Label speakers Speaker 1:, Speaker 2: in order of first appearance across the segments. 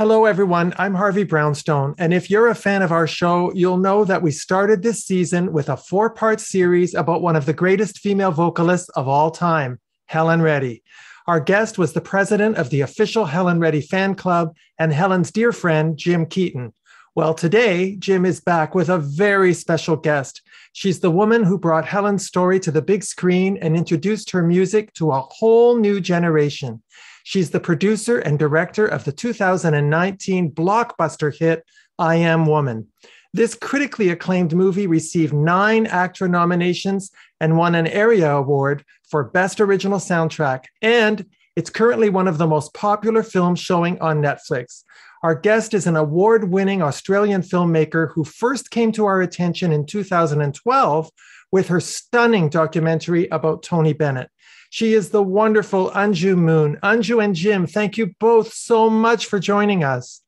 Speaker 1: Hello, everyone. I'm Harvey Brownstone. And if you're a fan of our show, you'll know that we started this season with a four part series about one of the greatest female vocalists of all time, Helen Reddy. Our guest was the president of the official Helen Reddy fan club and Helen's dear friend, Jim Keaton. Well, today, Jim is back with a very special guest. She's the woman who brought Helen's story to the big screen and introduced her music to a whole new generation. She's the producer and director of the 2019 blockbuster hit, I Am Woman. This critically acclaimed movie received nine AACTA nominations and won an ARIA Award for Best Original Soundtrack. And it's currently one of the most popular films showing on Netflix. Our guest is an award winning Australian filmmaker who first came to our attention in 2012 with her stunning documentary about Tony Bennett. She is the wonderful Unjoo Moon. Unjoo and Jim, thank you both so much for joining us.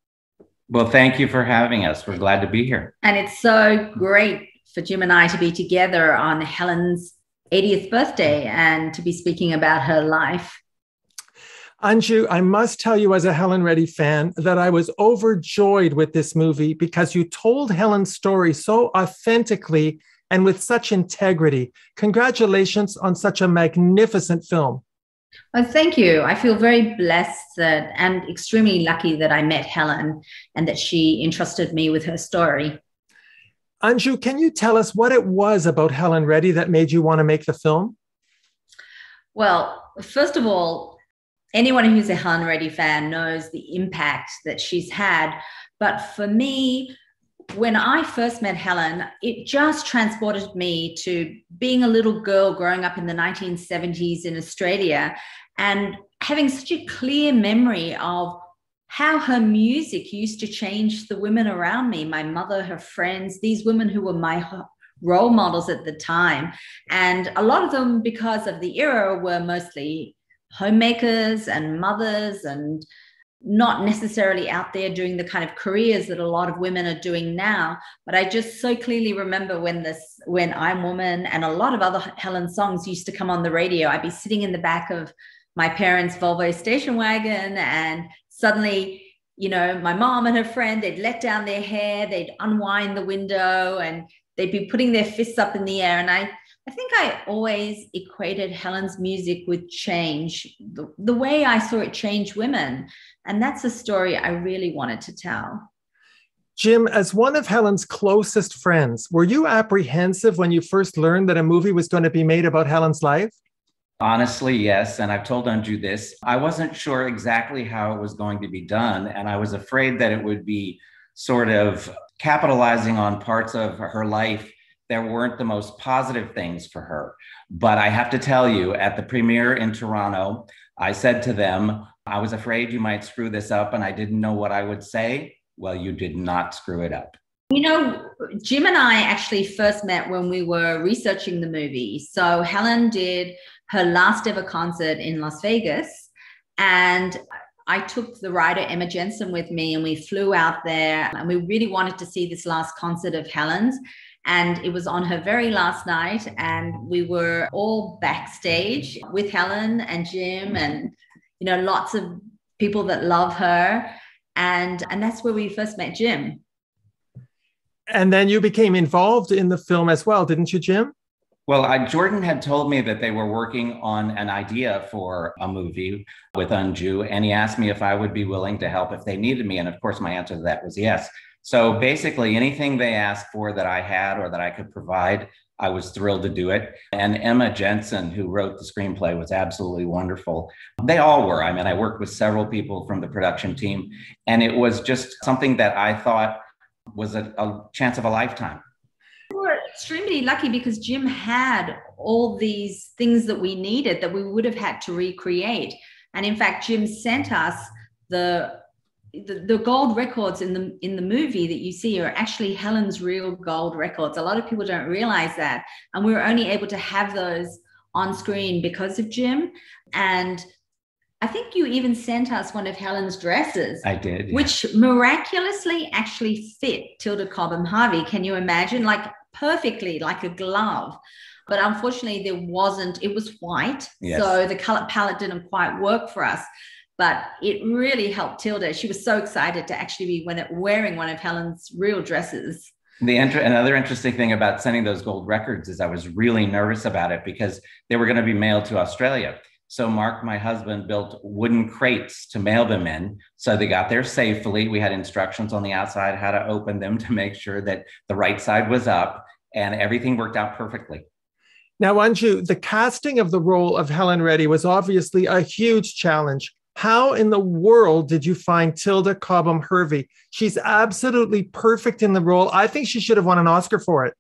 Speaker 2: Well, thank you for having us. We're glad to be here.
Speaker 3: And it's so great for Jim and I to be together on Helen's 80th birthday and to be speaking about her life.
Speaker 1: Unjoo, I must tell you, as a Helen Reddy fan, that I was overjoyed with this movie because you told Helen's story so authentically and with such integrity. Congratulations on such a magnificent film.
Speaker 3: Well, thank you. I feel very blessed that, and extremely lucky that I met Helen and that she entrusted me with her story.
Speaker 1: Unjoo, can you tell us what it was about Helen Reddy that made you want to make the film?
Speaker 3: Well, first of all, anyone who's a Helen Reddy fan knows the impact that she's had. But for me, when I first met Helen, it just transported me to being a little girl growing up in the 1970s in Australia and having such a clear memory of how her music used to change the women around me my mother, her friends, these women who were my role models at the time. And a lot of them, because of the era, were mostly homemakers and mothers and not necessarily out there doing the kind of careers that a lot of women are doing now but i just so clearly remember when this when i'm woman and a lot of other helen songs used to come on the radio i'd be sitting in the back of my parents volvo station wagon and suddenly you know my mom and her friend they'd let down their hair they'd unwind the window and they'd be putting their fists up in the air and i I think I always equated Helen's music with change, the, the way I saw it change women. And that's a story I really wanted to tell.
Speaker 1: Jim, as one of Helen's closest friends, were you apprehensive when you first learned that a movie was going to be made about Helen's life?
Speaker 2: Honestly, yes. And I've told Unjoo this. I wasn't sure exactly how it was going to be done. And I was afraid that it would be sort of capitalizing on parts of her life that weren't the most positive things for her. But I have to tell you, at the premiere in Toronto, I said to them, I was afraid you might screw this up and I didn't know what I would say. Well, you did not screw it up.
Speaker 3: You know, Jim and I actually first met when we were researching the movie. So Helen did her last ever concert in Las Vegas. And I took the writer Emma Jensen with me and we flew out there and we really wanted to see this last concert of Helen's. And it was on her very last night. And we were all backstage with Helen and Jim and, you know, lots of people that love her. And, and that's where we first met Jim.
Speaker 1: And then you became involved in the film as well, didn't you, Jim?
Speaker 2: Well, I, Jordan had told me that they were working on an idea for a movie with Unjoo, and he asked me if I would be willing to help if they needed me. And of course, my answer to that was yes. So basically, anything they asked for that I had or that I could provide, I was thrilled to do it. And Emma Jensen, who wrote the screenplay, was absolutely wonderful. They all were. I mean, I worked with several people from the production team, and it was just something that I thought was a, a chance of a lifetime.
Speaker 3: We were extremely lucky because Jim had all these things that we needed that we would have had to recreate. And in fact, Jim sent us the the, the gold records in the in the movie that you see are actually Helen's real gold records. A lot of people don't realize that, and we were only able to have those on screen because of Jim. And I think you even sent us one of Helen's dresses.
Speaker 2: I did,
Speaker 3: yeah. which miraculously actually fit Tilda Cobham Hervey. Can you imagine? Like perfectly, like a glove. But unfortunately, there wasn't. It was white, yes. so the color palette didn't quite work for us but it really helped Tilda. She was so excited to actually be when it, wearing one of Helen's real dresses.
Speaker 2: The inter- another interesting thing about sending those gold records is I was really nervous about it because they were going to be mailed to Australia. So Mark, my husband, built wooden crates to mail them in. So they got there safely. We had instructions on the outside how to open them to make sure that the right side was up, and everything worked out perfectly.
Speaker 1: Now, Unjoo, the casting of the role of Helen Reddy was obviously a huge challenge. How in the world did you find Tilda Cobham Hervey? She's absolutely perfect in the role. I think she should have won an Oscar for it.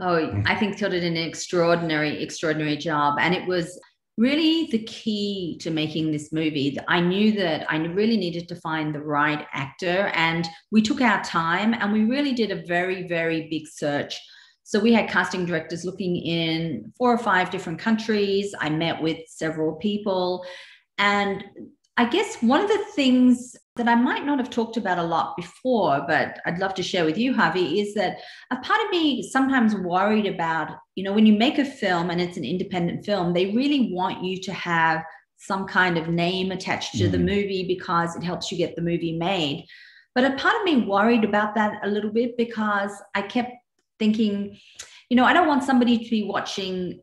Speaker 3: Oh, I think Tilda did an extraordinary, extraordinary job. And it was really the key to making this movie. I knew that I really needed to find the right actor, and we took our time and we really did a very, very big search. So we had casting directors looking in four or five different countries. I met with several people. And I guess one of the things that I might not have talked about a lot before, but I'd love to share with you, Harvey, is that a part of me sometimes worried about, you know, when you make a film and it's an independent film, they really want you to have some kind of name attached to mm. the movie because it helps you get the movie made. But a part of me worried about that a little bit because I kept thinking, you know, I don't want somebody to be watching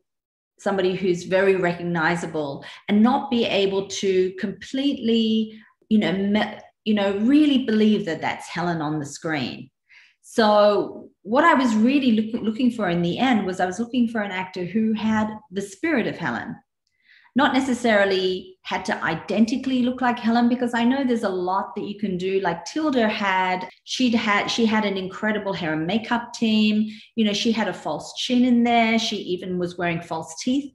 Speaker 3: somebody who's very recognizable and not be able to completely you know me, you know really believe that that's helen on the screen. So what i was really look, looking for in the end was i was looking for an actor who had the spirit of helen not necessarily had to identically look like Helen because I know there's a lot that you can do. Like Tilda had, she'd had, she had an incredible hair and makeup team. You know, she had a false chin in there. She even was wearing false teeth.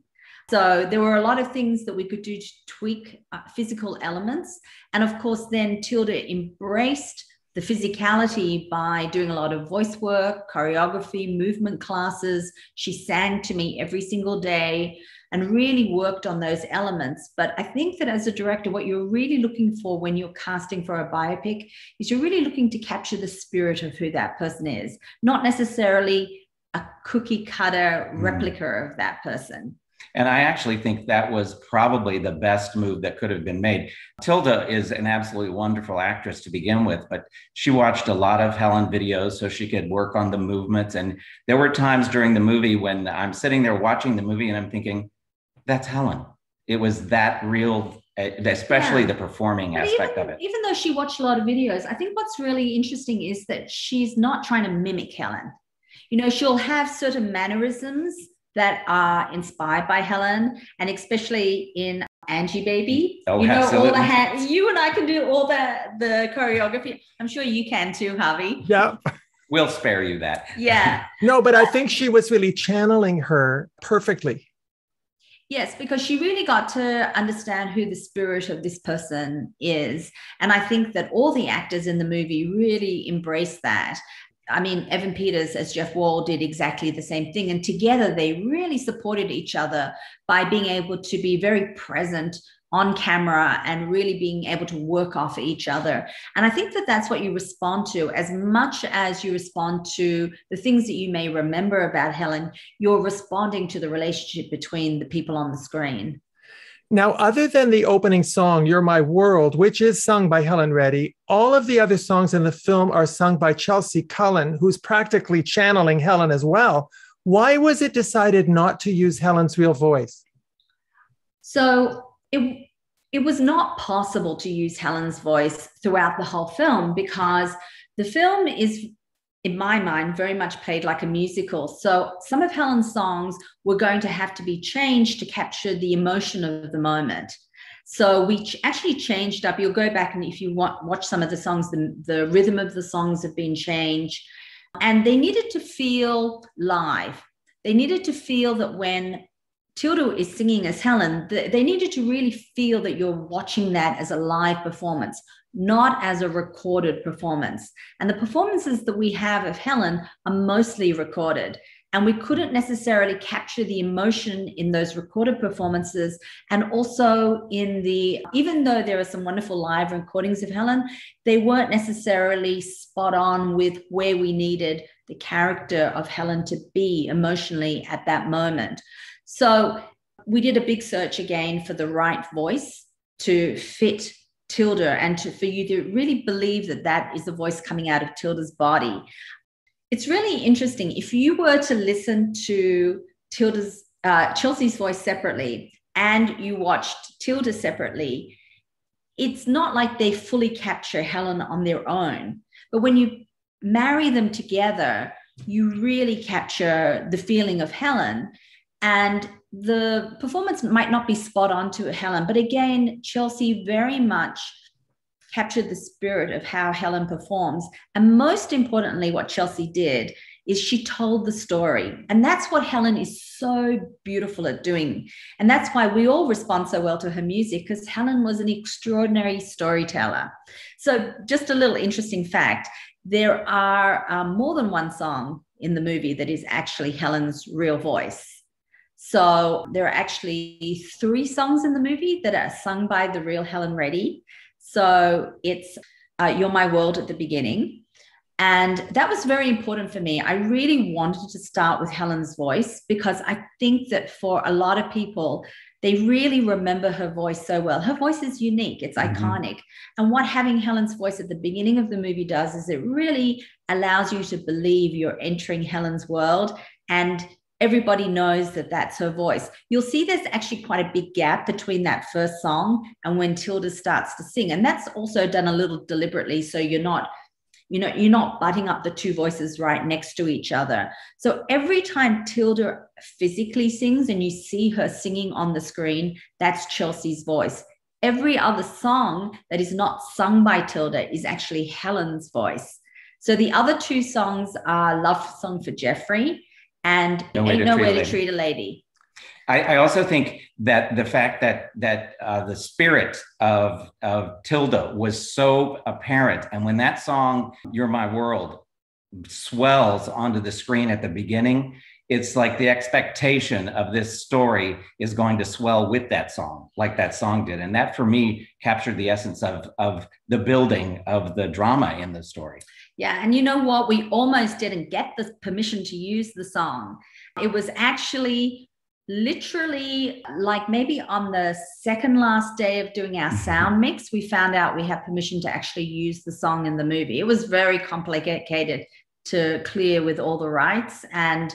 Speaker 3: So there were a lot of things that we could do to tweak uh, physical elements. And of course, then Tilda embraced the physicality by doing a lot of voice work, choreography, movement classes. She sang to me every single day and really worked on those elements. But I think that as a director, what you're really looking for when you're casting for a biopic is you're really looking to capture the spirit of who that person is, not necessarily a cookie cutter mm. replica of that person.
Speaker 2: And I actually think that was probably the best move that could have been made. Tilda is an absolutely wonderful actress to begin with, but she watched a lot of Helen videos so she could work on the movements. And there were times during the movie when I'm sitting there watching the movie and I'm thinking, that's Helen. It was that real, eh, especially yeah. the performing but aspect
Speaker 3: even,
Speaker 2: of it.
Speaker 3: Even though she watched a lot of videos, I think what's really interesting is that she's not trying to mimic Helen. You know, she'll have certain mannerisms that are inspired by Helen, and especially in Angie Baby.
Speaker 2: Oh,
Speaker 3: you know,
Speaker 2: absolutely.
Speaker 3: all the hands. You and I can do all the the choreography. I'm sure you can too, Harvey.
Speaker 1: Yeah.
Speaker 2: We'll spare you that.
Speaker 3: Yeah.
Speaker 1: no, but I think she was really channeling her perfectly.
Speaker 3: Yes, because she really got to understand who the spirit of this person is. And I think that all the actors in the movie really embraced that. I mean, Evan Peters as Jeff Wald did exactly the same thing. And together they really supported each other by being able to be very present on camera and really being able to work off each other. And I think that that's what you respond to as much as you respond to the things that you may remember about Helen, you're responding to the relationship between the people on the screen.
Speaker 1: Now, other than the opening song, You're My World, which is sung by Helen Reddy, all of the other songs in the film are sung by Chelsea Cullen, who's practically channeling Helen as well. Why was it decided not to use Helen's real voice?
Speaker 3: So it, it was not possible to use Helen's voice throughout the whole film because the film is in my mind, very much played like a musical. So some of Helen's songs were going to have to be changed to capture the emotion of the moment. So we ch- actually changed up. You'll go back and if you want, watch some of the songs, the, the rhythm of the songs have been changed. And they needed to feel live. They needed to feel that when Tilda is singing as Helen, they needed to really feel that you're watching that as a live performance, not as a recorded performance. And the performances that we have of Helen are mostly recorded. And we couldn't necessarily capture the emotion in those recorded performances. And also, in the, even though there are some wonderful live recordings of Helen, they weren't necessarily spot on with where we needed the character of Helen to be emotionally at that moment. So we did a big search again for the right voice to fit Tilda and to, for you to really believe that that is the voice coming out of Tilda's body. It's really interesting. If you were to listen to Tilda's uh, Chelsea's voice separately and you watched Tilda separately, it's not like they fully capture Helen on their own. But when you marry them together, you really capture the feeling of Helen. And the performance might not be spot on to Helen, but again, Chelsea very much captured the spirit of how Helen performs. And most importantly, what Chelsea did is she told the story. And that's what Helen is so beautiful at doing. And that's why we all respond so well to her music, because Helen was an extraordinary storyteller. So, just a little interesting fact there are um, more than one song in the movie that is actually Helen's real voice. So, there are actually three songs in the movie that are sung by the real Helen Reddy. So, it's uh, You're My World at the beginning and that was very important for me. I really wanted to start with Helen's voice because I think that for a lot of people, they really remember her voice so well. Her voice is unique, it's mm-hmm. iconic. And what having Helen's voice at the beginning of the movie does is it really allows you to believe you're entering Helen's world and everybody knows that that's her voice. You'll see there's actually quite a big gap between that first song and when Tilda starts to sing. And that's also done a little deliberately so you're not you know you're not butting up the two voices right next to each other so every time tilda physically sings and you see her singing on the screen that's chelsea's voice every other song that is not sung by tilda is actually helen's voice so the other two songs are love song for jeffrey and no ain't no way to treat a lady.
Speaker 2: I, I, also think that the fact that that uh, the spirit of of Tilda was so apparent, and when that song "You're My World" swells onto the screen at the beginning, it's like the expectation of this story is going to swell with that song, like that song did, and that for me captured the essence of of the building of the drama in the story.
Speaker 3: Yeah, and you know what? We almost didn't get the permission to use the song. It was actually literally like maybe on the second last day of doing our sound mix we found out we had permission to actually use the song in the movie it was very complicated to clear with all the rights and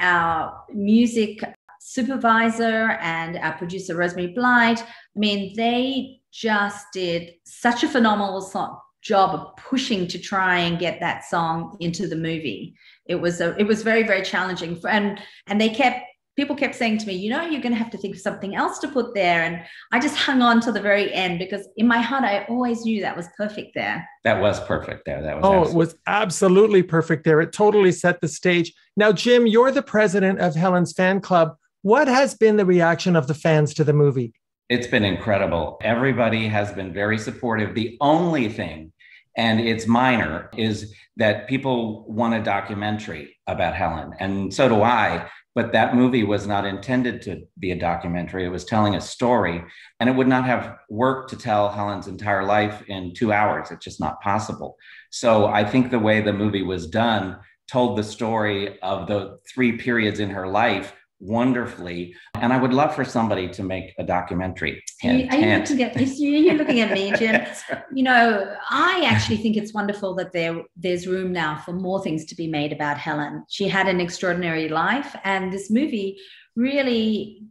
Speaker 3: our music supervisor and our producer rosemary blight i mean they just did such a phenomenal song, job of pushing to try and get that song into the movie. It was a, it was very very challenging and and they kept people kept saying to me, you know, you're going to have to think of something else to put there. And I just hung on to the very end because in my heart, I always knew that was perfect there.
Speaker 2: That was perfect there. That was.
Speaker 1: Oh, absolutely. it was absolutely perfect there. It totally set the stage. Now, Jim, you're the president of Helen's fan club. What has been the reaction of the fans to the movie?
Speaker 2: It's been incredible. Everybody has been very supportive. The only thing and it's minor is that people want a documentary about Helen, and so do I but that movie was not intended to be a documentary. It was telling a story, and it would not have worked to tell Helen's entire life in two hours. It's just not possible. So I think the way the movie was done told the story of the three periods in her life wonderfully. And I would love for somebody to make a documentary.
Speaker 3: Are you, are you looking at You're looking at me, Jim. You know, I actually think it's wonderful that there there's room now for more things to be made about Helen. She had an extraordinary life, and this movie really.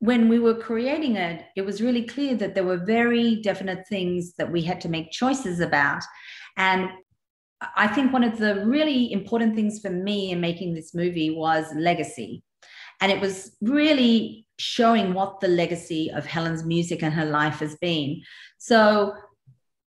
Speaker 3: When we were creating it, it was really clear that there were very definite things that we had to make choices about. And I think one of the really important things for me in making this movie was legacy and it was really showing what the legacy of Helen's music and her life has been. So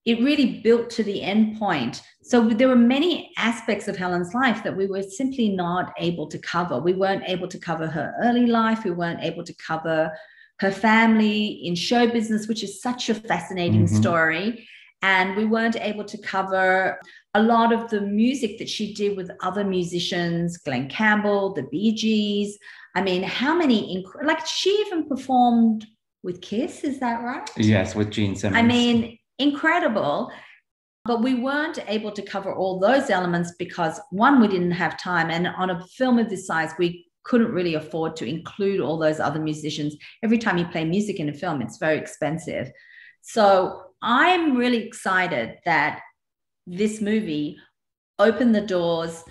Speaker 3: it really built to the end point. So there were many aspects of Helen's life that we were simply not able to cover. We weren't able to cover her early life. We weren't able to cover her family in show business, which is such a fascinating mm-hmm. story. And we weren't able to cover a lot of the music that she did with other musicians, Glen Campbell, the Bee Gees, I mean, how many, inc- like she even performed with Kiss, is that right?
Speaker 2: Yes, with Gene Simmons.
Speaker 3: I mean, incredible. But we weren't able to cover all those elements because one, we didn't have time. And on a film of this size, we couldn't really afford to include all those other musicians. Every time you play music in a film, it's very expensive. So I'm really excited that this movie opened the doors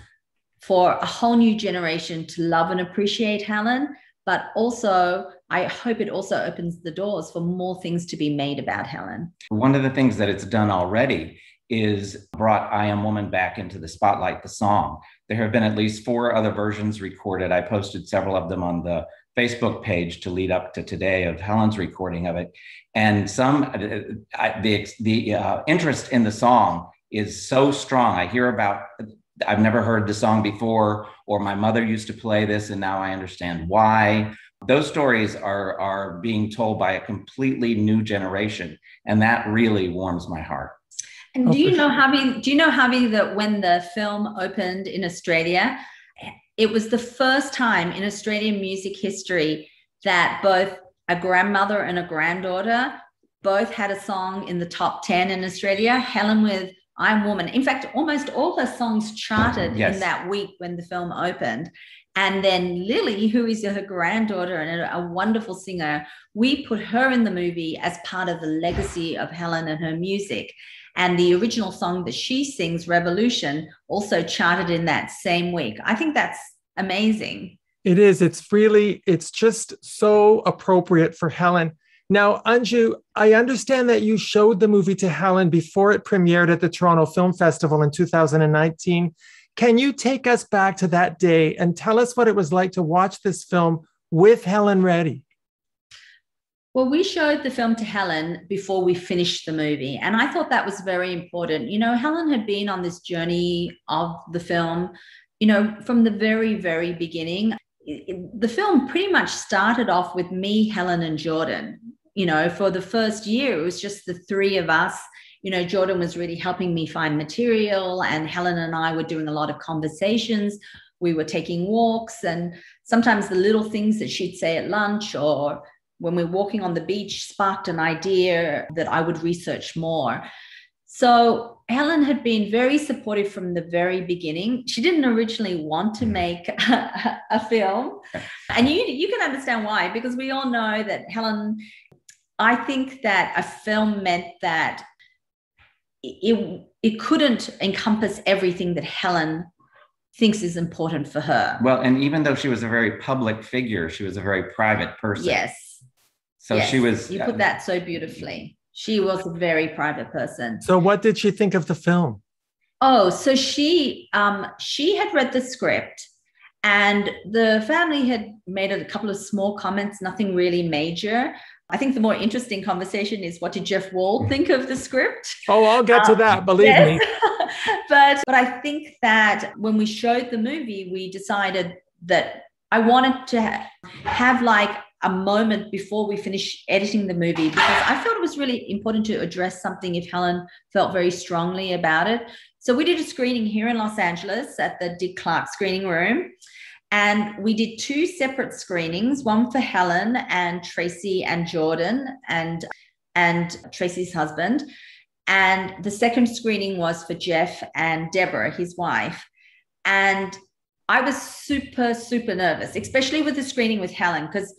Speaker 3: for a whole new generation to love and appreciate Helen, but also I hope it also opens the doors for more things to be made about Helen.
Speaker 2: One of the things that it's done already is brought I Am Woman back into the spotlight, the song. There have been at least four other versions recorded. I posted several of them on the Facebook page to lead up to today of Helen's recording of it. And some, uh, the, the uh, interest in the song is so strong. I hear about, I've never heard the song before, or my mother used to play this and now I understand why. Those stories are, are being told by a completely new generation. And that really warms my heart.
Speaker 3: And do you know, Harvey, do you know, Harvey, that when the film opened in Australia, it was the first time in Australian music history that both a grandmother and a granddaughter both had a song in the top 10 in Australia. Helen with I'm Woman. In fact, almost all her songs charted yes. in that week when the film opened. And then Lily, who is her granddaughter and a, a, wonderful singer, we put her in the movie as part of the legacy of Helen and her music. And the original song that she sings, Revolution, also charted in that same week. I think that's amazing.
Speaker 1: It is. It's really, it's just so appropriate for Helen. Now, Unjoo, I understand that you showed the movie to Helen before it premiered at the Toronto Film Festival in 2019. Can you take us back to that day and tell us what it was like to watch this film with Helen Reddy?
Speaker 3: Well, we showed the film to Helen before we finished the movie. And I thought that was very important. You know, Helen had been on this journey of the film, you know, from the very, very beginning. The film pretty much started off with me, Helen, and Jordan. You know, for the first year, it was just the three of us. You know, Jordan was really helping me find material, and Helen and I were doing a lot of conversations. We were taking walks, and sometimes the little things that she'd say at lunch or when we're walking on the beach sparked an idea that I would research more. So Helen had been very supportive from the very beginning. She didn't originally want to mm. make a, a film. And you, you can understand why, because we all know that Helen, I think that a film meant that it, it couldn't encompass everything that Helen thinks is important for her.
Speaker 2: Well, and even though she was a very public figure, she was a very private person.
Speaker 3: Yes.
Speaker 2: So yes, she was.
Speaker 3: You put um, that so beautifully. She was a very private person.
Speaker 1: So, what did she think of the film?
Speaker 3: Oh, so she um, she had read the script, and the family had made a couple of small comments, nothing really major. I think the more interesting conversation is what did Jeff Wald think of the script?
Speaker 1: Oh, I'll get to that, um, believe yes. me.
Speaker 3: but but I think that when we showed the movie, we decided that I wanted to have like a moment before we finish editing the movie because I felt it was really important to address something if Helen felt very strongly about it. So we did a screening here in Los Angeles at the Dick Clark screening room. And we did two separate screenings, one for Helen and Tracy and Jordan and, and Tracy's husband. And the second screening was for Jeff and Deborah, his wife. And I was super, super nervous, especially with the screening with Helen, because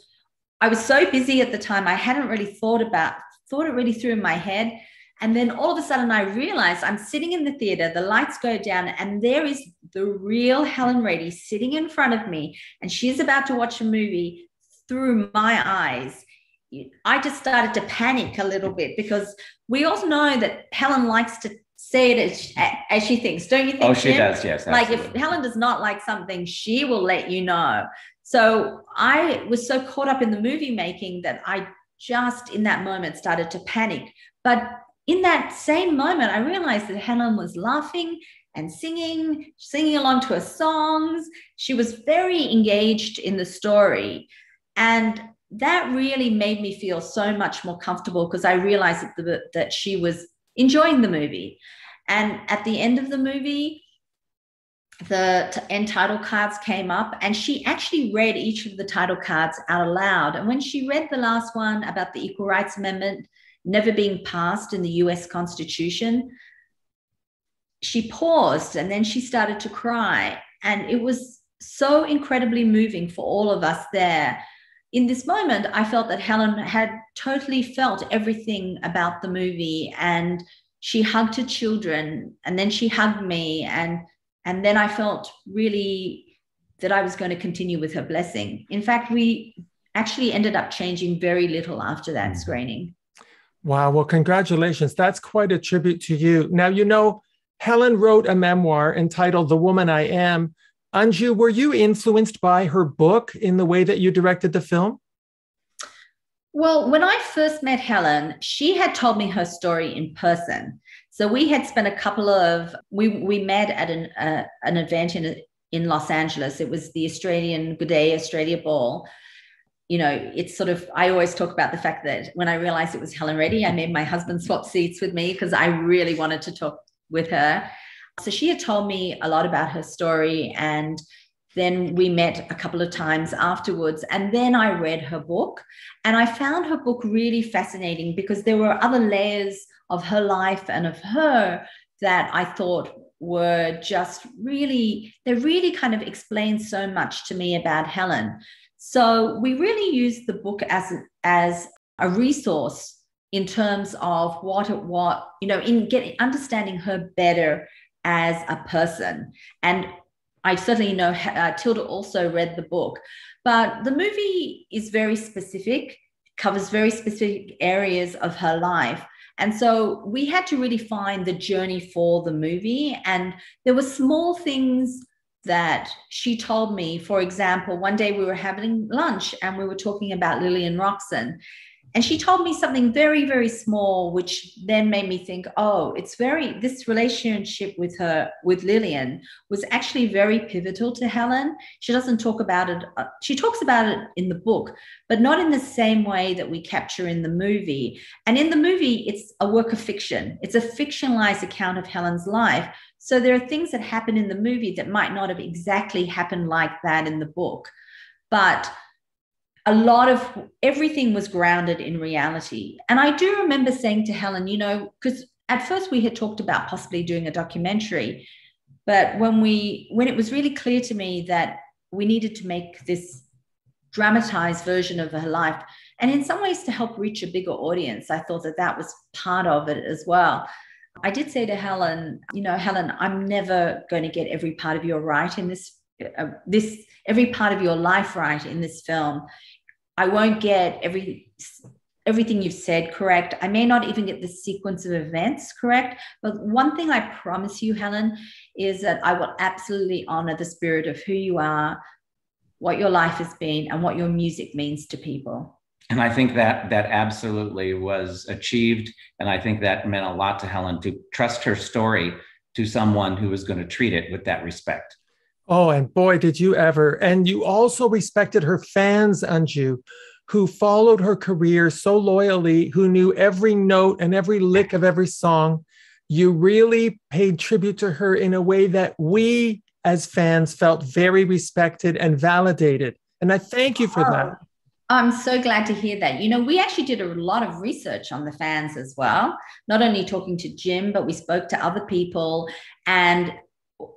Speaker 3: I was so busy at the time, I hadn't really thought about, thought it really through in my head. And then all of a sudden, I realized I'm sitting in the theater, the lights go down, and there is the real Helen Reddy sitting in front of me, and she's about to watch a movie through my eyes. I just started to panic a little bit because we all know that Helen likes to say it as, as she thinks, don't you think?
Speaker 2: Oh, she Jim? does, yes.
Speaker 3: Absolutely. Like if Helen does not like something, she will let you know. So I was so caught up in the movie making that I just in that moment started to panic. But in that same moment, I realized that Helen was laughing and singing, singing along to her songs. She was very engaged in the story. And that really made me feel so much more comfortable because I realized that, the, that she was enjoying the movie. And at the end of the movie, the end title cards came up and she actually read each of the title cards out aloud. And when she read the last one about the Equal Rights Amendment never being passed in the US Constitution, she paused and then she started to cry. And it was so incredibly moving for all of us there. In this moment, I felt that Helen had totally felt everything about the movie and she hugged her children and then she hugged me and and then I felt really that I was going to continue with her blessing. In fact, we actually ended up changing very little after that mm. screening.
Speaker 1: Wow. Well, congratulations. That's quite a tribute to you. Now, you know, Helen wrote a memoir entitled The Woman I Am. Unjoo, were you influenced by her book in the way that you directed the film?
Speaker 3: Well, when I first met Helen, she had told me her story in person. So we had spent a couple of we we met at an uh, an event in in Los Angeles. It was the Australian Good Day Australia Ball. You know, it's sort of I always talk about the fact that when I realized it was Helen Reddy, I made my husband swap seats with me because I really wanted to talk with her. So she had told me a lot about her story and then we met a couple of times afterwards. And then I read her book. And I found her book really fascinating because there were other layers of her life and of her that I thought were just really, they really kind of explained so much to me about Helen. So we really used the book as, as a resource in terms of what it what you know in getting understanding her better as a person and I certainly know uh, Tilda also read the book, but the movie is very specific, covers very specific areas of her life. And so we had to really find the journey for the movie. And there were small things that she told me. For example, one day we were having lunch and we were talking about Lillian Roxon. And she told me something very, very small, which then made me think, oh, it's very, this relationship with her, with Lillian, was actually very pivotal to Helen. She doesn't talk about it, uh, she talks about it in the book, but not in the same way that we capture in the movie. And in the movie, it's a work of fiction, it's a fictionalized account of Helen's life. So there are things that happen in the movie that might not have exactly happened like that in the book. But a lot of everything was grounded in reality. And I do remember saying to Helen, you know, because at first we had talked about possibly doing a documentary, but when we when it was really clear to me that we needed to make this dramatized version of her life and in some ways to help reach a bigger audience i thought that that was part of it as well i did say to helen you know helen i'm never going to get every part of your right in this uh, this every part of your life right in this film I won't get every everything you've said correct. I may not even get the sequence of events correct. But one thing I promise you, Helen, is that I will absolutely honor the spirit of who you are, what your life has been, and what your music means to people.
Speaker 2: And I think that that absolutely was achieved. And I think that meant a lot to Helen to trust her story to someone who was going to treat it with that respect.
Speaker 1: Oh, and boy, did you ever. And you also respected her fans, Unjoo, who followed her career so loyally, who knew every note and every lick of every song. You really paid tribute to her in a way that we as fans felt very respected and validated. And I thank you for oh, that.
Speaker 3: I'm so glad to hear that. You know, we actually did a lot of research on the fans as well, not only talking to Jim, but we spoke to other people. And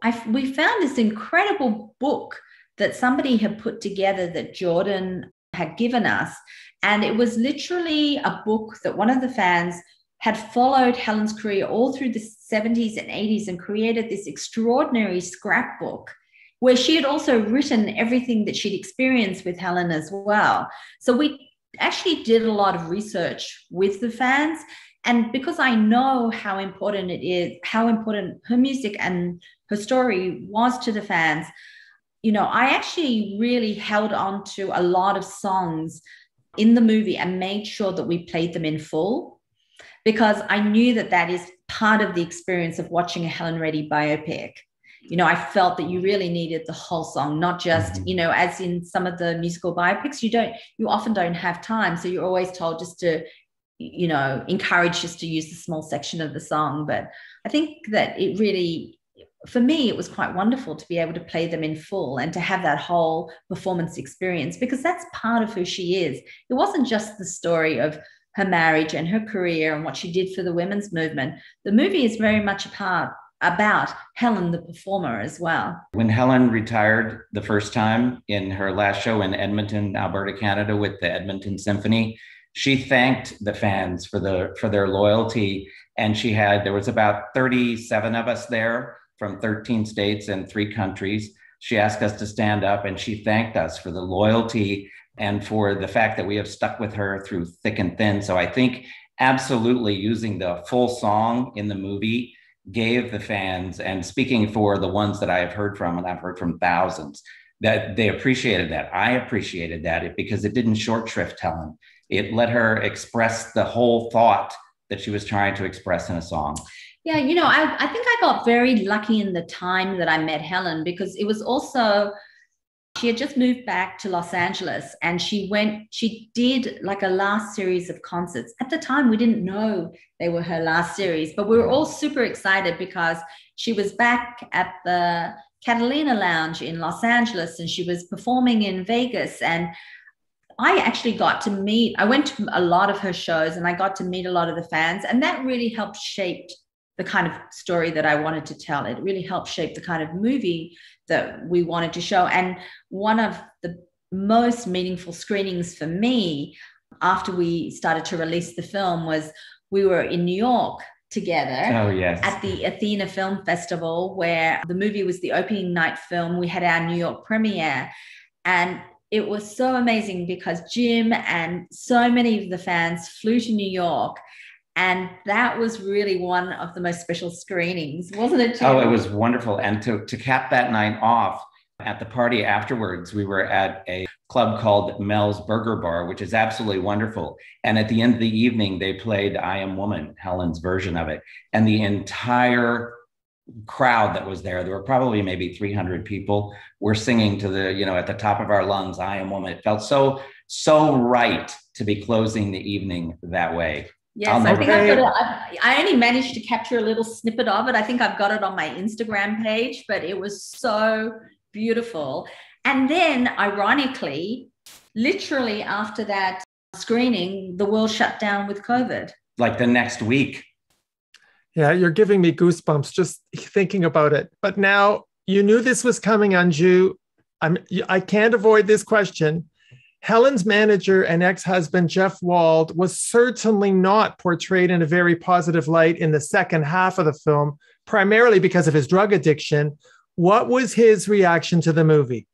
Speaker 3: I, we found this incredible book that somebody had put together that Jordan had given us. And it was literally a book that one of the fans had followed Helen's career all through the 70s and 80s and created this extraordinary scrapbook where she had also written everything that she'd experienced with Helen as well. So we actually did a lot of research with the fans. And because I know how important it is, how important her music and her story was to the fans, you know, I actually really held on to a lot of songs in the movie and made sure that we played them in full because I knew that that is part of the experience of watching a Helen Reddy biopic. You know, I felt that you really needed the whole song, not just, mm-hmm. you know, as in some of the musical biopics, you don't, you often don't have time. So you're always told just to, you know, encourage just to use the small section of the song. But I think that it really for me, it was quite wonderful to be able to play them in full and to have that whole performance experience because that's part of who she is. It wasn't just the story of her marriage and her career and what she did for the women's movement. The movie is very much a part about Helen, the performer, as well.
Speaker 2: When Helen retired the first time in her last show in Edmonton, Alberta, Canada, with the Edmonton Symphony, she thanked the fans for the for their loyalty. And she had there was about 37 of us there from 13 states and three countries. She asked us to stand up and she thanked us for the loyalty and for the fact that we have stuck with her through thick and thin. So I think absolutely using the full song in the movie gave the fans, and speaking for the ones that I have heard from, and I've heard from thousands, that they appreciated that. I appreciated that because it didn't short shrift Helen. It let her express the whole thought that she was trying to express in a song.
Speaker 3: Yeah, you know, I, I think I got very lucky in the time that I met Helen because it was also she had just moved back to Los Angeles and she went, she did like a last series of concerts. At the time, we didn't know they were her last series, but we were all super excited because she was back at the Catalina Lounge in Los Angeles and she was performing in Vegas. And I actually got to meet, I went to a lot of her shows and I got to meet a lot of the fans, and that really helped shape the kind of story that I wanted to tell. It really helped shape the kind of movie that we wanted to show. And one of the most meaningful screenings for me after we started to release the film was we were in New York together
Speaker 2: oh, yes.
Speaker 3: at the Athena Film Festival, where the movie was the opening night film. We had our New York premiere. And it was so amazing because Jim and so many of the fans flew to New York and that was really one of the most special screenings, wasn't it?
Speaker 2: Jim? Oh, it was wonderful. And to, to cap that night off, at the party afterwards, we were at a club called Mel's Burger Bar, which is absolutely wonderful. And at the end of the evening, they played I Am Woman, Helen's version of it. And the entire crowd that was there, there were probably maybe 300 people, were singing to the, you know, at the top of our lungs, I Am Woman. It felt so, so right to be closing the evening that way.
Speaker 3: Yes, I think I've got it. I only managed to capture a little snippet of it. I think I've got it on my Instagram page, but it was so beautiful. And then, ironically, literally after that screening, the world shut down with COVID.
Speaker 2: Like the next week.
Speaker 1: Yeah, you're giving me goosebumps just thinking about it. But now you knew this was coming Unjoo. I'm I can't avoid this question. Helen's manager and ex husband, Jeff Wald, was certainly not portrayed in a very positive light in the second half of the film, primarily because of his drug addiction. What was his reaction to the movie?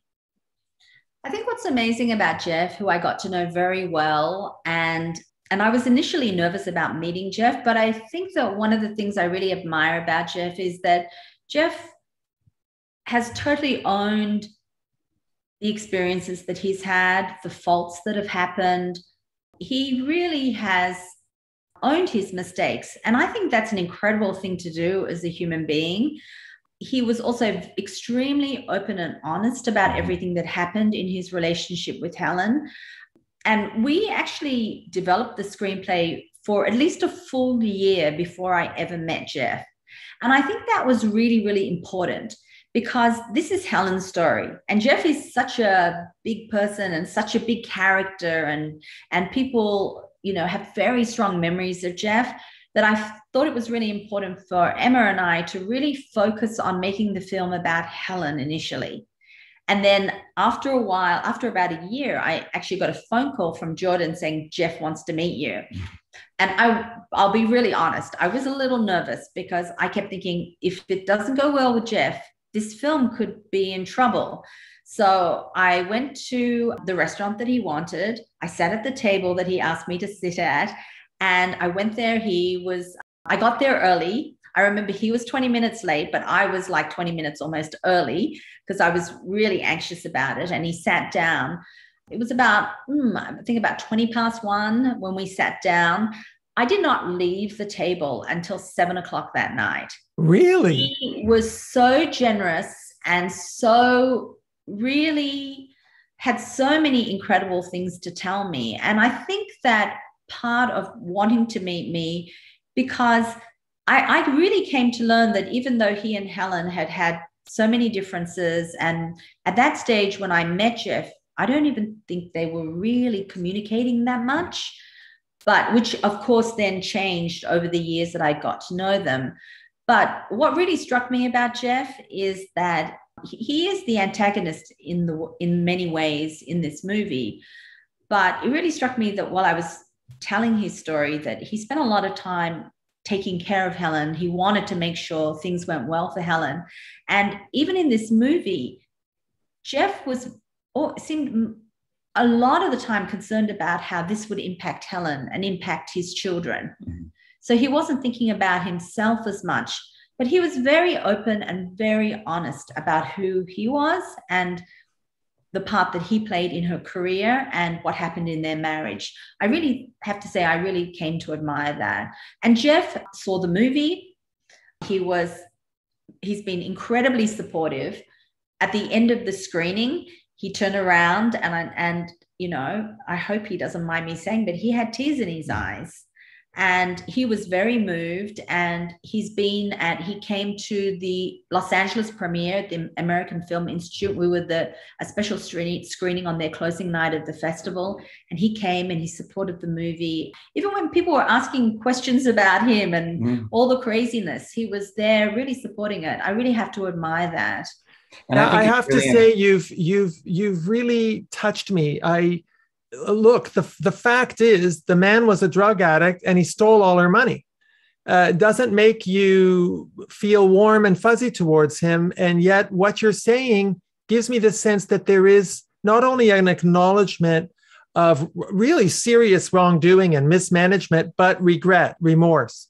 Speaker 3: I think what's amazing about Jeff, who I got to know very well, and and I was initially nervous about meeting Jeff, but I think that one of the things I really admire about Jeff is that Jeff has totally owned the experiences that he's had, the faults that have happened. He really has owned his mistakes. And I think that's an incredible thing to do as a human being. He was also extremely open and honest about everything that happened in his relationship with Helen. And we actually developed the screenplay for at least a full year before I ever met Jeff. And I think that was really, really important because this is Helen's story. And Jeff is such a big person and such a big character, and and people, you know, have very strong memories of Jeff that I thought it was really important for Emma and I to really focus on making the film about Helen initially. And then after a while, after about a year, I actually got a phone call from Jordan saying, Jeff wants to meet you. And I, I'll be really honest, I was a little nervous because I kept thinking, if it doesn't go well with Jeff, this film could be in trouble. So I went to the restaurant that he wanted. I sat at the table that he asked me to sit at. And I went there. He was, I got there early. I remember he was 20 minutes late, but I was like 20 minutes almost early because I was really anxious about it. And he sat down. It was about, hmm, I think about 20 past one when we sat down. I did not leave the table until seven o'clock that night.
Speaker 1: Really?
Speaker 3: He was so generous and so really had so many incredible things to tell me. And I think that part of wanting to meet me, because I, I really came to learn that even though he and Helen had had so many differences, and at that stage when I met Jeff, I don't even think they were really communicating that much, but which of course then changed over the years that I got to know them But what really struck me about Jeff is that he is the antagonist in the in many ways in this movie. But it really struck me that while I was telling his story, that he spent a lot of time taking care of Helen. He wanted to make sure things went well for Helen. And even in this movie, Jeff was or seemed a lot of the time concerned about how this would impact Helen and impact his children. Mm-hmm. So he wasn't thinking about himself as much, but he was very open and very honest about who he was and the part that he played in her career and what happened in their marriage. I really have to say, I really came to admire that. And Jeff saw the movie. He was, he's been incredibly supportive. At the end of the screening, he turned around and and you know i hope he doesn't mind me saying but he had tears in his eyes. And he was very moved and he's been at he came to the los angeles premiere at the american film institute. We were the a special screening on their closing night of the festival. And he came and he supported the movie. Even when people were asking questions about him and mm. all the craziness he was there really supporting it. I really have to admire that
Speaker 1: and I, I, have really to say, you've you've you've really touched me. I look the the fact is, the man was a drug addict and he stole all her money. Uh, doesn't make you feel warm and fuzzy towards him, and yet what you're saying gives me the sense that there is not only an acknowledgement of really serious wrongdoing and mismanagement, but regret, remorse.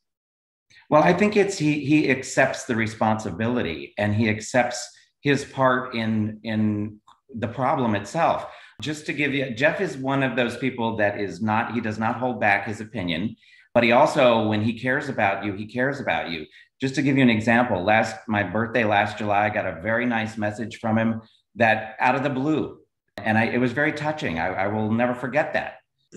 Speaker 2: Well, I think it's he he accepts the responsibility and he accepts his part in in the problem itself. Just to give you, Jeff is one of those people that is not, he does not hold back his opinion, but he also, when he cares about you, he cares about you. Just to give you an example, last my birthday last July, I got a very nice message from him that out of the blue. And I, it was very touching. I, I will never forget that.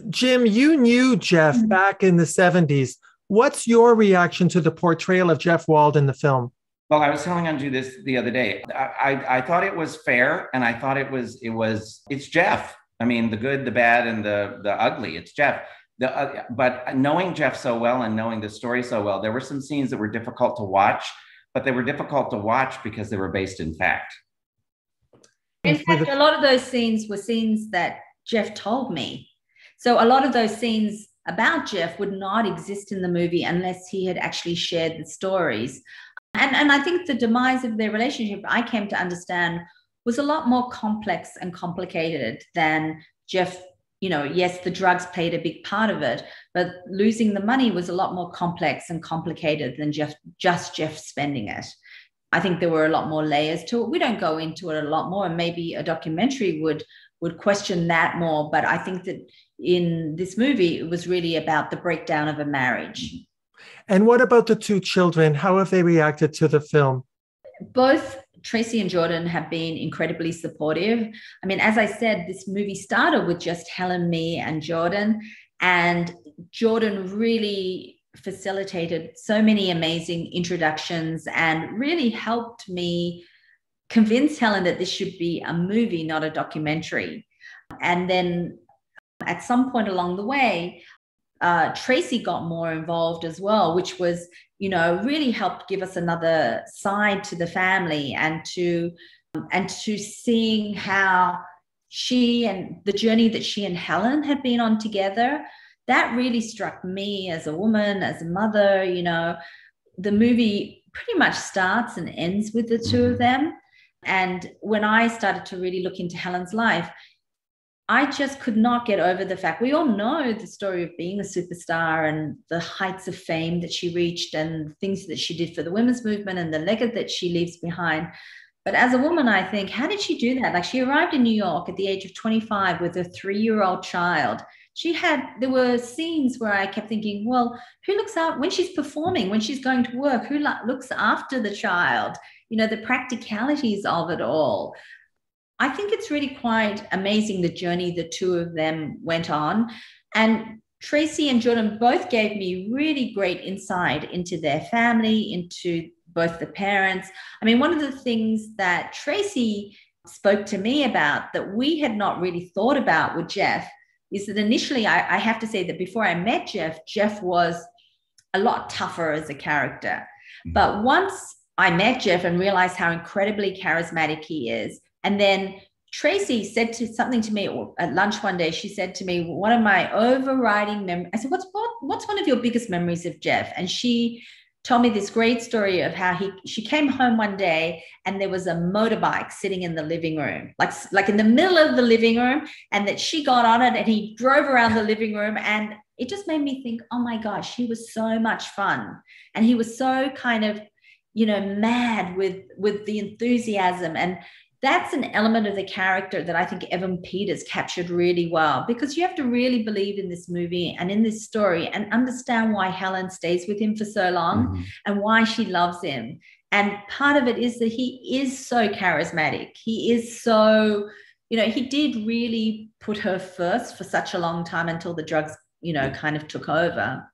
Speaker 1: Jim, you knew Jeff mm-hmm. back in the 70s. What's your reaction to the portrayal of Jeff Wald in the film?
Speaker 2: Well, I was telling Unjoo this the other day. I, I, I thought it was fair, and I thought it was it was it's Jeff. I mean, the good, the bad, and the the ugly. It's Jeff. The, uh, but knowing Jeff so well and knowing the story so well, there were some scenes that were difficult to watch, but they were difficult to watch because they were based in fact.
Speaker 3: In fact, a lot of those scenes were scenes that Jeff told me. So a lot of those scenes about Jeff would not exist in the movie unless he had actually shared the stories. And, and I think the demise of their relationship, I came to understand, was a lot more complex and complicated than Jeff. You know, yes, the drugs played a big part of it, but losing the money was a lot more complex and complicated than Jeff, just Jeff spending it. I think there were a lot more layers to it. We don't go into it a lot more, and maybe a documentary would would question that more. But I think that in this movie, it was really about the breakdown of a marriage.
Speaker 1: And what about the two children? How have they reacted to the film?
Speaker 3: Both Traci and Jordan have been incredibly supportive. I mean, as I said, this movie started with just Helen, me, and Jordan. And Jordan really facilitated so many amazing introductions and really helped me convince Helen that this should be a movie, not a documentary. And then at some point along the way, uh, Traci got more involved as well, which was, you know, really helped give us another side to the family and to and to seeing how she and the journey that she and Helen had been on together. That really struck me as a woman, as a mother. You know, the movie pretty much starts and ends with the two of mm-hmm. them. And when I started to really look into Helen's life, I just could not get over the fact we all know the story of being a superstar and the heights of fame that she reached and things that she did for the women's movement and the legacy that she leaves behind. But as a woman, I think, how did she do that? Like she arrived in New York at the age of 25 with a three year old child. She had, there were scenes where I kept thinking, well, who looks out when she's performing, when she's going to work? Who looks after the child? You know, the practicalities of it all. I think it's really quite amazing the journey the two of them went on. And Traci and Jordan both gave me really great insight into their family, into both the parents. I mean, one of the things that Traci spoke to me about that we had not really thought about with Jeff is that initially, I, I have to say that before I met Jeff, Jeff was a lot tougher as a character. Mm-hmm. But once I met Jeff and realized how incredibly charismatic he is, and then Traci said to something to me at lunch one day. She said to me, "One of my overriding memories." I said, "What's what, What's one of your biggest memories of Jeff?" And she told me this great story of how he she came home one day and there was a motorbike sitting in the living room like like in the middle of the living room and that she got on it and he drove around the living room and it just made me think oh my gosh he was so much fun and he was so kind of you know mad with with the enthusiasm and that's an element of the character that I think Evan Peters captured really well because you have to really believe in this movie and in this story and understand why Helen stays with him for so long mm-hmm. and why she loves him. And part of it is that he is so charismatic. He is so, you know, he did really put her first for such a long time until the drugs, you know, kind of took over.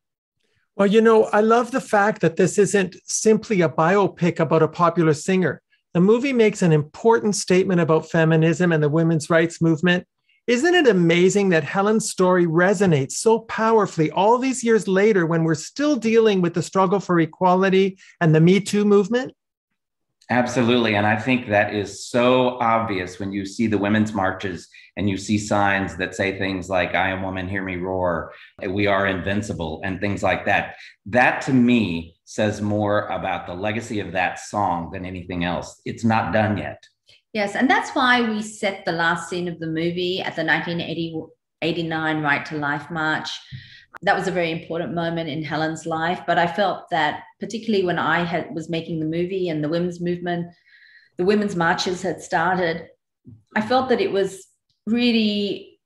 Speaker 1: Well, you know, I love the fact that this isn't simply a biopic about a popular singer the movie makes an important statement about feminism and the women's rights movement. Isn't it amazing that Helen's story resonates so powerfully all these years later when we're still dealing with the struggle for equality and the Me Too movement?
Speaker 2: Absolutely. And I think that is so obvious when you see the women's marches and you see signs that say things like, I am woman, hear me roar, we are invincible, and things like that. That to me says more about the legacy of that song than anything else. It's not done yet.
Speaker 3: Yes. And that's why we set the last scene of the movie at the 1989 Right to Life March that was a very important moment in Helen's life. But I felt that particularly when I had was making the movie and the women's movement, the women's marches had started, I felt that it was really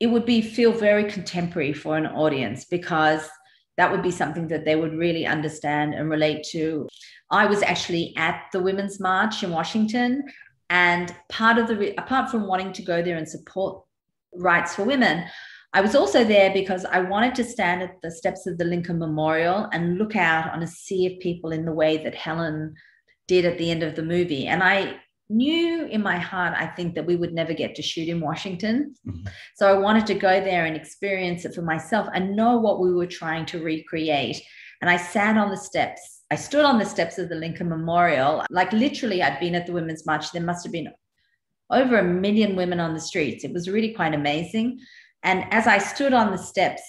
Speaker 3: it would be feel very contemporary for an audience because that would be something that they would really understand and relate to. I was actually at the Women's March in Washington, and part of the apart from wanting to go there and support rights for women, I was also there because I wanted to stand at the steps of the Lincoln Memorial and look out on a sea of people in the way that Helen did at the end of the movie. And I knew in my heart, I think that we would never get to shoot in Washington. Mm-hmm. So I wanted to go there and experience it for myself and know what we were trying to recreate. And I sat on the steps. I stood on the steps of the Lincoln Memorial. Like literally, I'd been at the Women's March. There must have been over a million women on the streets. It was really quite amazing. And as I stood on the steps,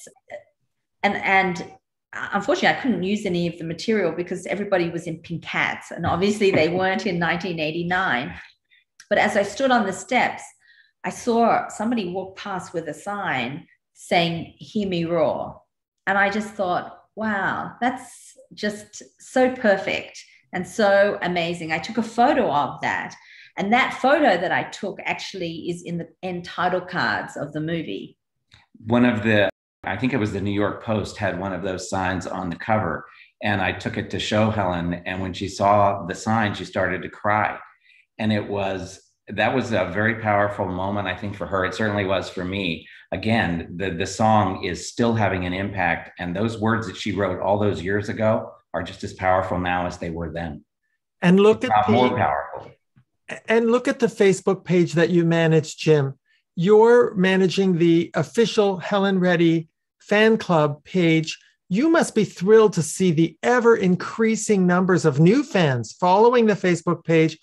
Speaker 3: and and unfortunately, I couldn't use any of the material because everybody was in pink hats, and obviously they weren't in 1989. But as I stood on the steps, I saw somebody walk past with a sign saying "Hear me roar," and I just thought, "Wow, that's just so perfect." and so amazing. I took a photo of that. And that photo that I took actually is in the end title cards of the movie
Speaker 2: one of the I think it was the New York Post had one of those signs on the cover. And I took it to show Helen. And when she saw the sign, she started to cry. And it was, that was a very powerful moment, I think, for her. It certainly was for me. Again, the, the song is still having an impact. And those words that she wrote all those years ago are just as powerful now as they were then.
Speaker 1: And look at
Speaker 2: the, more powerful.
Speaker 1: And look at the Facebook page that you manage, Jim you're managing the official Helen Reddy fan club page. You must be thrilled to see the ever increasing numbers of new fans following the Facebook page,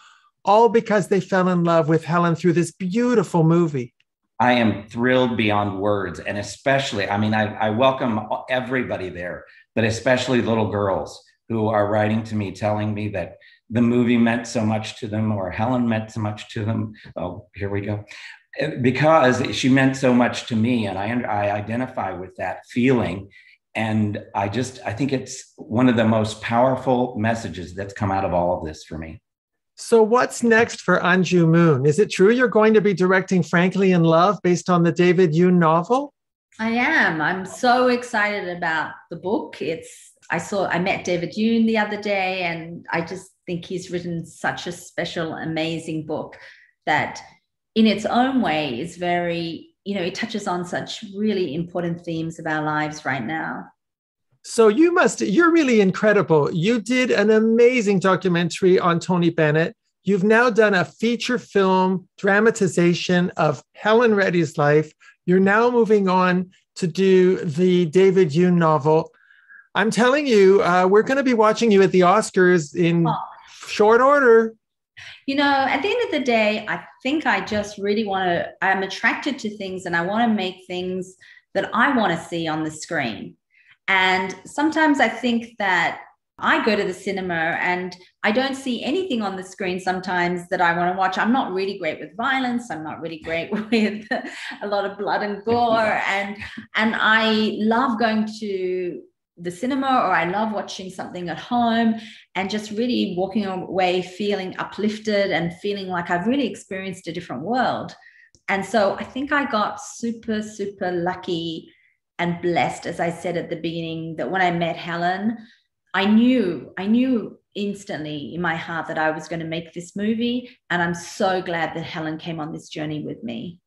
Speaker 1: all because they fell in love with Helen through this beautiful movie.
Speaker 2: I am thrilled beyond words. And especially, I mean, I, I welcome everybody there, but especially little girls who are writing to me telling me that the movie meant so much to them or Helen meant so much to them. Oh, here we go because she meant so much to me and I, I identify with that feeling. And i just i think it's one of the most powerful messages that's come out of all of this for me.
Speaker 1: So what's next for Unjoo moon? Is it true you're going to be directing frankly in love based on the david yoon novel?
Speaker 3: I am. I'm so excited about the book. It's i saw i met david yoon the other day and i just think he's written such a special amazing book that in its own way is very you know it touches on such really important themes of our lives right now.
Speaker 1: So you must you're really incredible. You did an amazing documentary on tony bennett. You've now done a feature film dramatization of helen reddy's life. You're now moving on to do the david yoon novel. I'm telling you, uh, we're going to be watching you at the Oscars in
Speaker 3: Oh.
Speaker 1: short order.
Speaker 3: You know, at the end of the day, I think I just really want to, I'm attracted to things and I want to make things that I want to see on the screen. And sometimes I think that I go to the cinema and I don't see anything on the screen sometimes that I want to watch. I'm not really great with violence. I'm not really great with a lot of blood and gore. And and I love going to the cinema or I love watching something at home and just really walking away feeling uplifted and feeling like I've really experienced a different world. And so I think I got super, super lucky and blessed, as I said at the beginning, that when I met Helen, I knew, I knew instantly in my heart that I was going to make this movie. And I'm so glad that Helen came on this journey with me.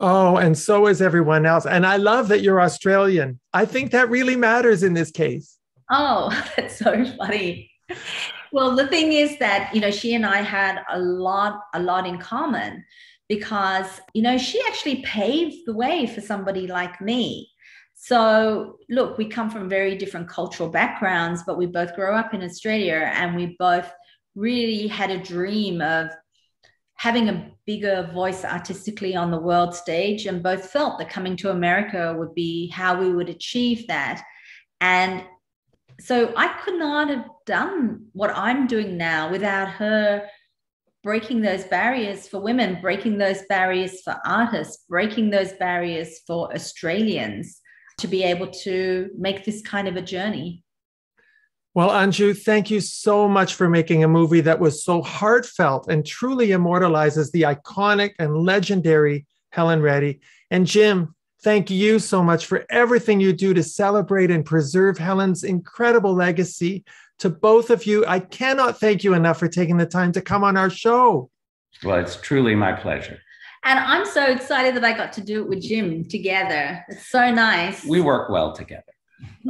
Speaker 1: Oh, and so is everyone else. And I love that you're Australian. I think that really matters in this case.
Speaker 3: Oh, that's so funny. Well, the thing is that, you know, she and I had a lot, a lot in common because, you know, she actually paved the way for somebody like me. So, look, we come from very different cultural backgrounds, but we both grew up in Australia and we both really had a dream of having a bigger voice artistically on the world stage and both felt that coming to America would be how we would achieve that. And so I could not have done what I'm doing now without her breaking those barriers for women, breaking those barriers for artists, breaking those barriers for Australians to be able to make this kind of a journey.
Speaker 1: Well, Unjoo, thank you so much for making a movie that was so heartfelt and truly immortalizes the iconic and legendary Helen Reddy. And Jim, thank you so much for everything you do to celebrate and preserve Helen's incredible legacy. To both of you, I cannot thank you enough for taking the time to come on our show.
Speaker 2: Well, it's truly my pleasure.
Speaker 3: And I'm so excited that I got to do it with Jim together. It's so nice.
Speaker 2: We work well together.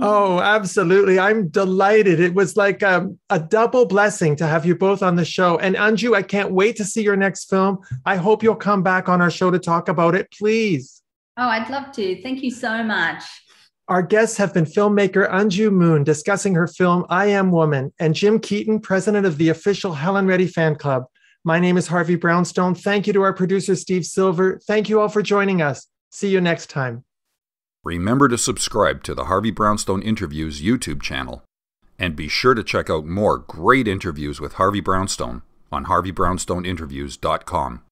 Speaker 1: Oh, absolutely. I'm delighted. It was like um, a double blessing to have you both on the show. And Unjoo, I can't wait to see your next film. I hope you'll come back on our show to talk about it, please.
Speaker 3: Oh, I'd love to. Thank you so much.
Speaker 1: Our guests have been filmmaker Unjoo Moon discussing her film I Am Woman and Jim Keaton, president of the official Helen Reddy fan club. My name is Harvey Brownstone. Thank you to our producer, Steve Silver. Thank you all for joining us. See you next time.
Speaker 4: Remember to subscribe to the Harvey Brownstone Interviews YouTube channel. And be sure to check out more great interviews with Harvey Brownstone on harveybrownstoneinterviews.com.